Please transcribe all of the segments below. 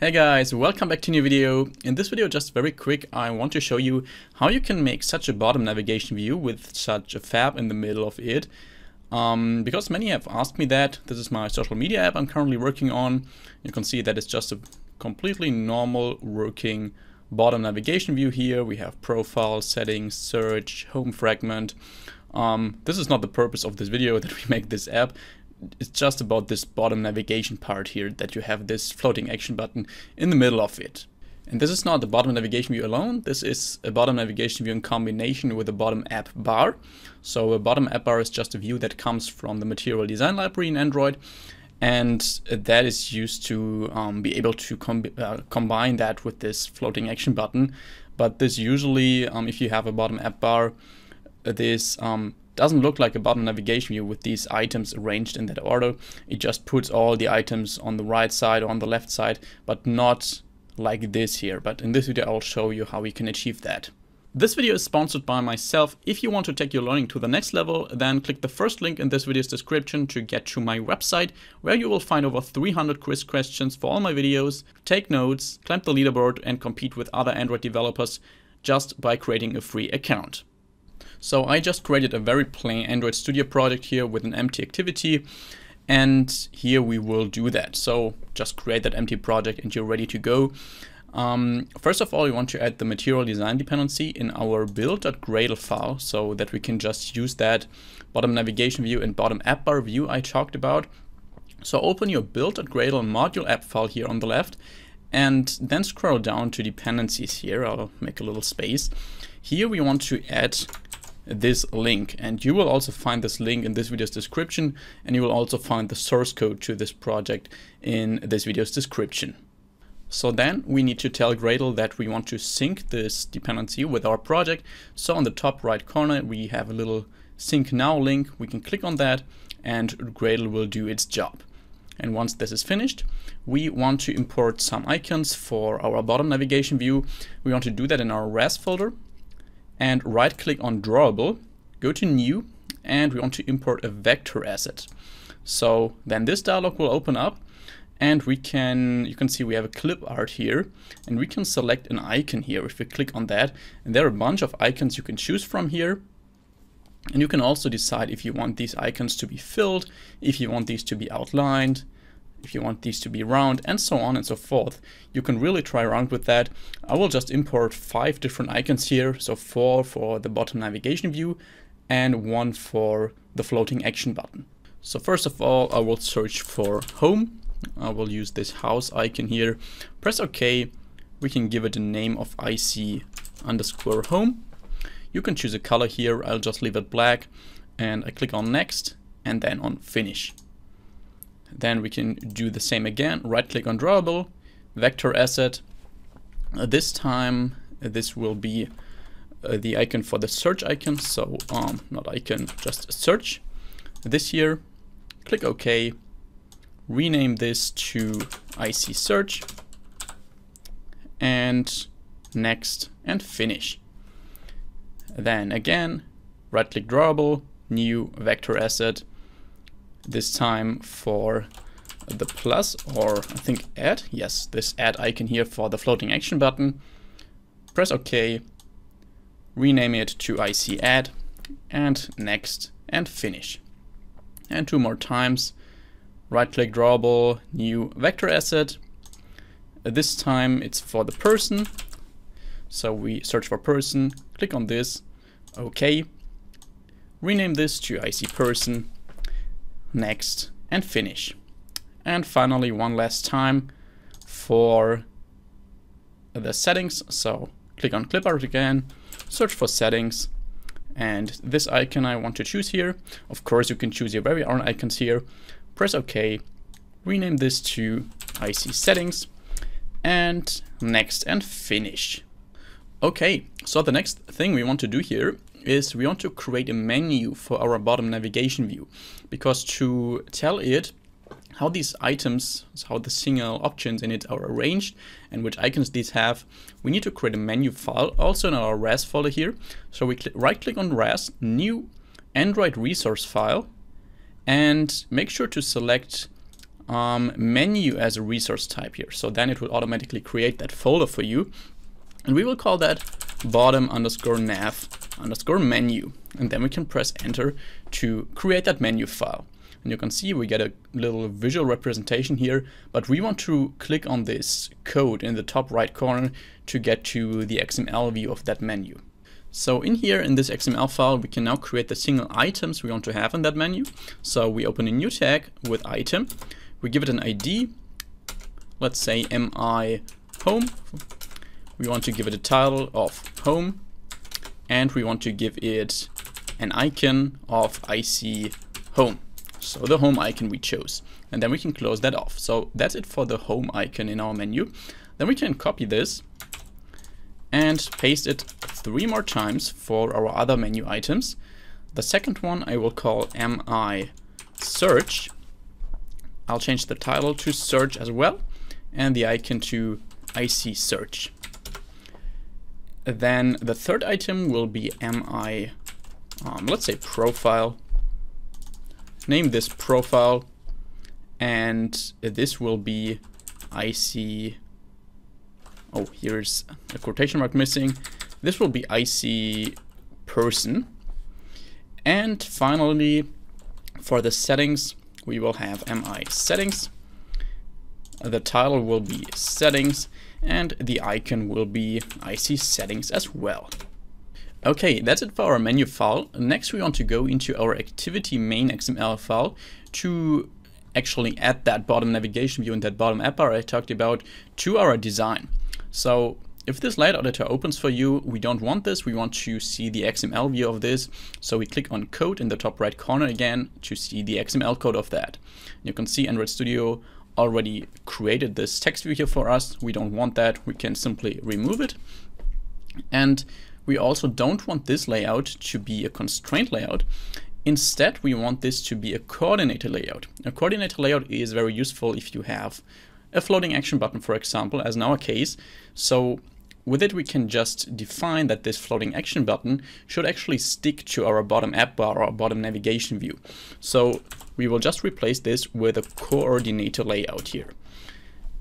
Hey guys, welcome back to a new video. In this video, just very quick, I want to show you how you can make such a bottom navigation view with such a fab in the middle of it. Um, because many have asked me that. This is my social media app I'm currently working on. You can see that it's just a completely normal working bottom navigation view here. We have profile, settings, search, home fragment. Um, this is not the purpose of this video that we make this app it's just about this bottom navigation part here that you have this floating action button in the middle of it. And this is not the bottom navigation view alone, this is a bottom navigation view in combination with a bottom app bar. So a bottom app bar is just a view that comes from the material design library in Android and that is used to um, be able to com uh, combine that with this floating action button. But this usually, um, if you have a bottom app bar, this um, doesn't look like a bottom navigation view with these items arranged in that order. It just puts all the items on the right side or on the left side, but not like this here. But in this video, I'll show you how we can achieve that. This video is sponsored by myself. If you want to take your learning to the next level, then click the first link in this video's description to get to my website, where you will find over 300 quiz questions for all my videos, take notes, climb the leaderboard, and compete with other Android developers just by creating a free account. So I just created a very plain Android Studio project here with an empty activity. And here we will do that. So just create that empty project and you're ready to go. Um, first of all, we want to add the material design dependency in our build.gradle file so that we can just use that bottom navigation view and bottom app bar view I talked about. So open your build.gradle module app file here on the left and then scroll down to dependencies here. I'll make a little space. Here we want to add this link and you will also find this link in this video's description and you will also find the source code to this project in this video's description. So then we need to tell Gradle that we want to sync this dependency with our project. So on the top right corner we have a little sync now link. We can click on that and Gradle will do its job. And once this is finished, we want to import some icons for our bottom navigation view. We want to do that in our res folder and right click on drawable, go to new, and we want to import a vector asset. So then this dialog will open up and we can, you can see we have a clip art here and we can select an icon here if we click on that. And there are a bunch of icons you can choose from here. And you can also decide if you want these icons to be filled, if you want these to be outlined, if you want these to be round and so on and so forth. You can really try around with that. I will just import five different icons here. So four for the bottom navigation view and one for the floating action button. So first of all, I will search for home. I will use this house icon here. Press OK. We can give it a name of IC underscore home. You can choose a color here. I'll just leave it black and I click on next and then on finish. Then we can do the same again, right click on drawable, vector asset. Uh, this time uh, this will be uh, the icon for the search icon. So um, not icon, just search. This here, click OK, rename this to IC search and next and finish. Then again, right click drawable, new vector asset, this time for the plus or I think add. Yes, this add icon here for the floating action button. Press OK, rename it to IC add and next and finish. And two more times. Right click drawable, new vector asset. This time it's for the person. So we search for person, click on this, OK. Rename this to IC person next, and finish. And finally, one last time for the settings. So click on clip art again, search for settings, and this icon I want to choose here. Of course, you can choose your very own icons here. Press OK, rename this to IC settings, and next and finish. Okay, so the next thing we want to do here is we want to create a menu for our bottom navigation view because to tell it how these items, how the single options in it are arranged and which icons these have, we need to create a menu file also in our res folder here. So we right click on res, new Android resource file and make sure to select um, menu as a resource type here. So then it will automatically create that folder for you. And we will call that bottom underscore nav underscore menu. And then we can press enter to create that menu file. And you can see we get a little visual representation here, but we want to click on this code in the top right corner to get to the XML view of that menu. So in here, in this XML file, we can now create the single items we want to have in that menu. So we open a new tag with item, we give it an ID, let's say mi home. We want to give it a title of home, and we want to give it an icon of IC home. So the home icon we chose. And then we can close that off. So that's it for the home icon in our menu. Then we can copy this and paste it three more times for our other menu items. The second one I will call mi search. I'll change the title to search as well and the icon to IC search. Then the third item will be mi, um, let's say profile. Name this profile and this will be IC oh here's a quotation mark missing. This will be IC person. And finally for the settings we will have MI settings. The title will be settings and the icon will be IC settings as well Okay, that's it for our menu file. Next we want to go into our activity main XML file to actually add that bottom navigation view and that bottom app bar I talked about to our design. So if this layout editor opens for you, we don't want this, we want to see the XML view of this. So we click on code in the top right corner again to see the XML code of that. You can see Android Studio already created this text view here for us. We don't want that, we can simply remove it. And we also don't want this layout to be a constraint layout. Instead, we want this to be a coordinator layout. A coordinator layout is very useful if you have a floating action button, for example, as in our case. So with it, we can just define that this floating action button should actually stick to our bottom app bar or bottom navigation view. So we will just replace this with a coordinator layout here.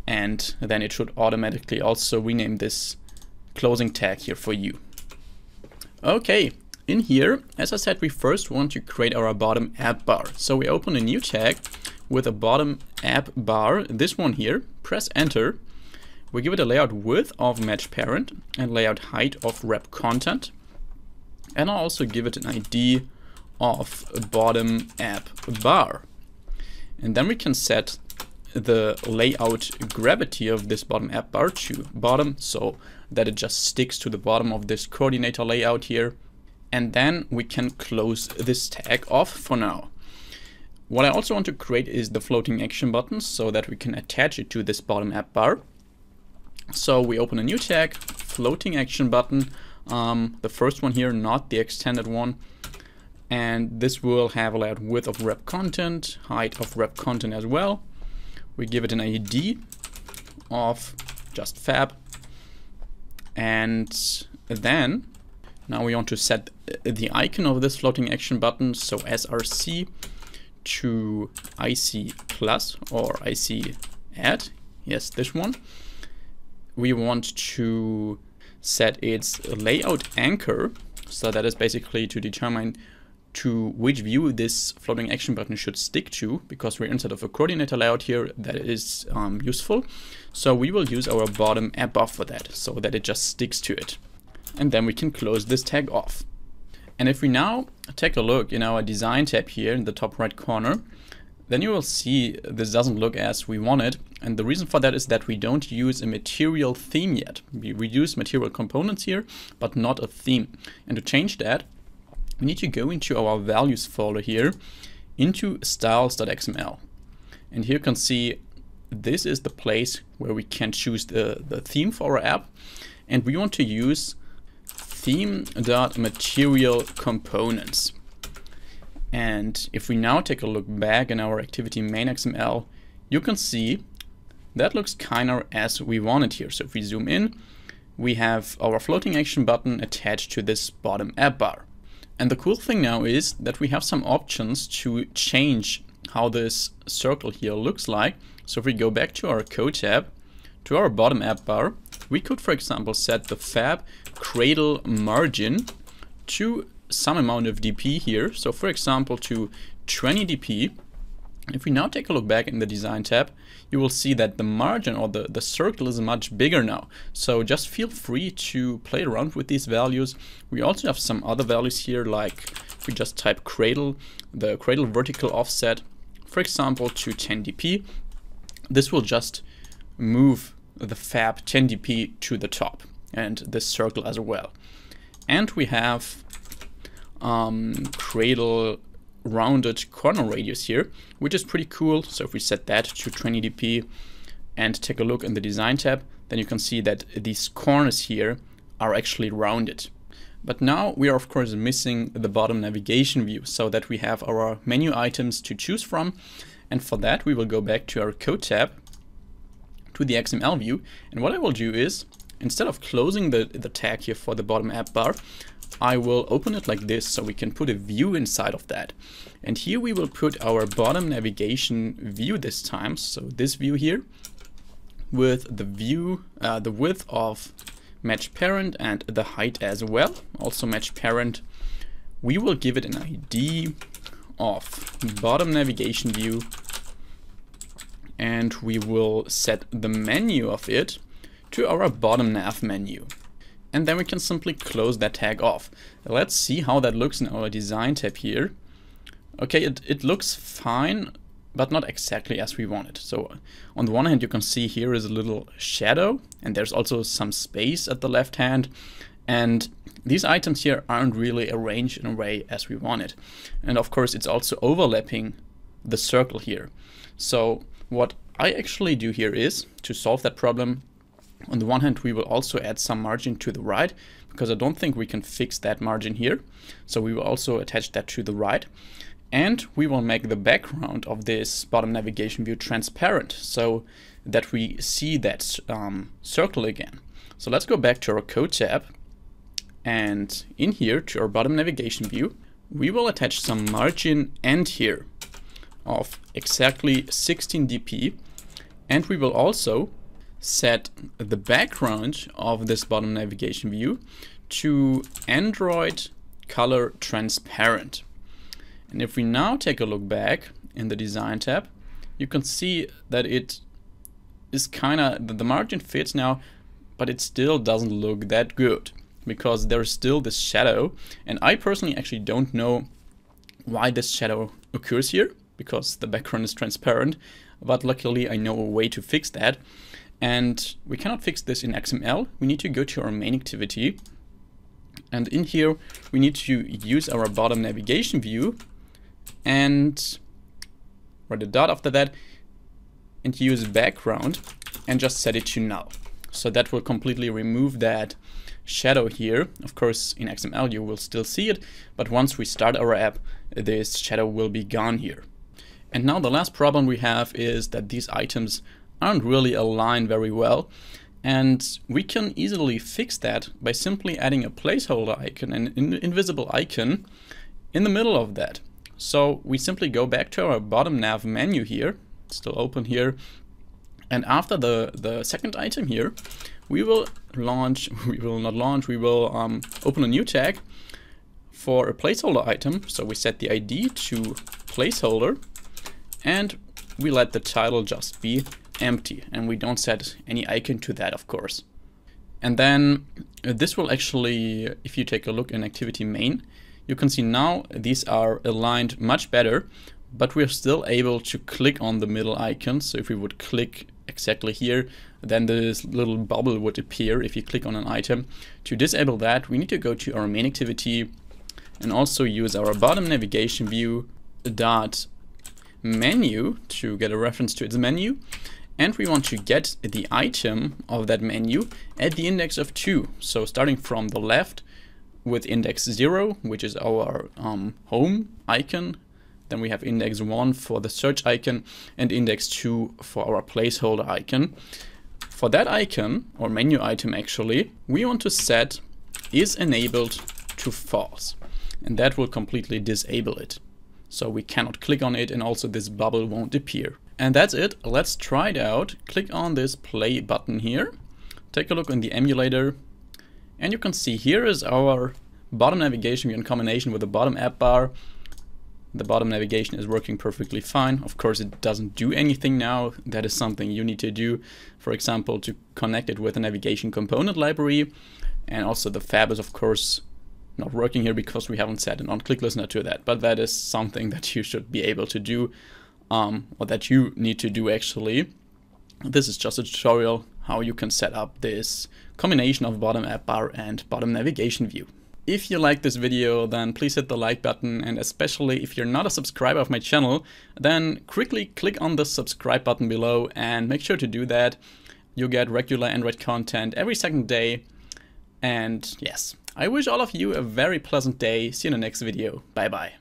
And then it should automatically also rename this closing tag here for you. Okay, in here, as I said, we first want to create our bottom app bar. So we open a new tag with a bottom app bar, this one here, press enter. We give it a layout width of match parent and layout height of wrap content. And I'll also give it an ID of bottom app bar. And then we can set the layout gravity of this bottom app bar to bottom so that it just sticks to the bottom of this coordinator layout here. And then we can close this tag off for now. What I also want to create is the floating action button so that we can attach it to this bottom app bar. So we open a new tag, floating action button, um, the first one here, not the extended one. And this will have a layout width of wrap content, height of wrap content as well. We give it an ID of just fab. And then now we want to set the icon of this floating action button, so SRC to IC plus or IC add. Yes, this one. We want to set its layout anchor. So that is basically to determine to which view this floating action button should stick to, because we're inside of a coordinator layout here that is um, useful. So we will use our bottom app bar for that, so that it just sticks to it. And then we can close this tag off. And if we now take a look in our design tab here in the top right corner, then you will see this doesn't look as we want it. And the reason for that is that we don't use a material theme yet. We use material components here, but not a theme. And to change that, we need to go into our values folder here into styles.xml. And here you can see this is the place where we can choose the, the theme for our app. And we want to use theme.material components. And if we now take a look back in our activity main XML, you can see that looks kind of as we wanted here. So if we zoom in, we have our floating action button attached to this bottom app bar. And the cool thing now is that we have some options to change how this circle here looks like. So if we go back to our code tab, to our bottom app bar, we could, for example, set the fab cradle margin to some amount of dp here. So for example, to 20 dp. If we now take a look back in the design tab, you will see that the margin or the, the circle is much bigger now. So just feel free to play around with these values. We also have some other values here, like if we just type cradle, the cradle vertical offset, for example, to 10 dp, this will just move the fab 10 dp to the top and this circle as well. And we have um, cradle rounded corner radius here, which is pretty cool. So if we set that to 20 dp and take a look in the design tab, then you can see that these corners here are actually rounded. But now we are of course missing the bottom navigation view so that we have our menu items to choose from. And for that we will go back to our code tab to the XML view. And what I will do is instead of closing the, the tag here for the bottom app bar, I will open it like this so we can put a view inside of that. And here we will put our bottom navigation view this time. So this view here with the view, uh, the width of match parent and the height as well. Also match parent. We will give it an ID of bottom navigation view and we will set the menu of it to our bottom nav menu and then we can simply close that tag off. Let's see how that looks in our design tab here. Okay, it, it looks fine, but not exactly as we want it. So on the one hand, you can see here is a little shadow, and there's also some space at the left hand. And these items here aren't really arranged in a way as we want it. And of course, it's also overlapping the circle here. So what I actually do here is, to solve that problem, on the one hand, we will also add some margin to the right because I don't think we can fix that margin here. So we will also attach that to the right. And we will make the background of this bottom navigation view transparent so that we see that um, circle again. So let's go back to our code tab and in here to our bottom navigation view, we will attach some margin and here of exactly 16 dp and we will also set the background of this bottom navigation view to Android color transparent. And if we now take a look back in the design tab, you can see that it is kind of, the margin fits now, but it still doesn't look that good because there's still this shadow. And I personally actually don't know why this shadow occurs here because the background is transparent, but luckily I know a way to fix that. And we cannot fix this in XML. We need to go to our main activity. And in here, we need to use our bottom navigation view and write a dot after that and use background and just set it to null. So that will completely remove that shadow here. Of course, in XML, you will still see it, but once we start our app, this shadow will be gone here. And now the last problem we have is that these items aren't really aligned very well. And we can easily fix that by simply adding a placeholder icon, an in invisible icon, in the middle of that. So we simply go back to our bottom nav menu here, still open here, and after the, the second item here, we will launch, we will not launch, we will um, open a new tag for a placeholder item. So we set the ID to placeholder and we let the title just be empty and we don't set any icon to that of course. And then uh, this will actually, if you take a look in activity main, you can see now these are aligned much better, but we're still able to click on the middle icon. So if we would click exactly here, then this little bubble would appear if you click on an item. To disable that, we need to go to our main activity and also use our bottom navigation view dot menu to get a reference to its menu and we want to get the item of that menu at the index of 2. So starting from the left with index 0, which is our um, home icon. Then we have index 1 for the search icon and index 2 for our placeholder icon. For that icon, or menu item actually, we want to set is enabled to false. And that will completely disable it. So we cannot click on it and also this bubble won't appear. And that's it. Let's try it out. Click on this play button here. Take a look in the emulator. And you can see here is our bottom navigation in combination with the bottom app bar. The bottom navigation is working perfectly fine. Of course, it doesn't do anything now. That is something you need to do, for example, to connect it with a navigation component library. And also the fab is, of course, not working here because we haven't set an on-click listener to that. But that is something that you should be able to do, um, or that you need to do actually. This is just a tutorial how you can set up this combination of bottom app bar and bottom navigation view. If you like this video, then please hit the like button and especially if you're not a subscriber of my channel, then quickly click on the subscribe button below and make sure to do that. You'll get regular Android content every second day. And yes, I wish all of you a very pleasant day. See you in the next video. Bye bye.